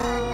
Bye.